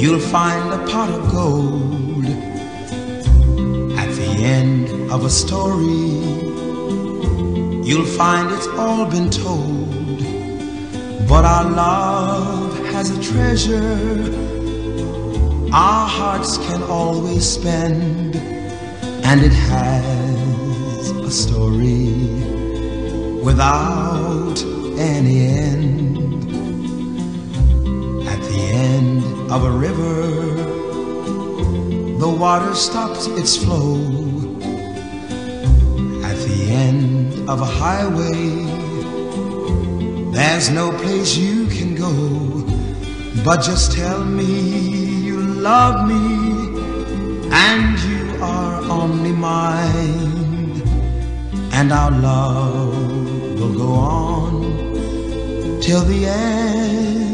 you'll find a pot of gold at the end of a story. You'll find it's all been told, but our love has a treasure our hearts can always spend, and it has a story without any end. Of a river, the water stops its flow. At the end of a highway, there's no place you can go, but just tell me you love me and you are only mine, and our love will go on till the end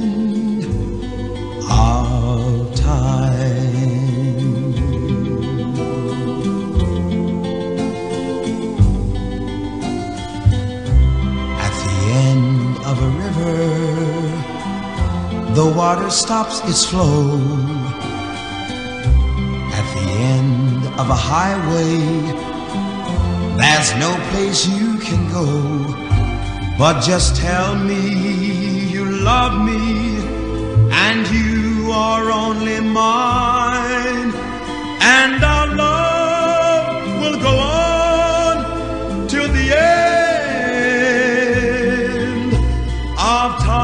the water stops its flow. At the end of a highway, there's no place you can go. But just tell me you love me and you are only mine. And our love will go on till the end of time.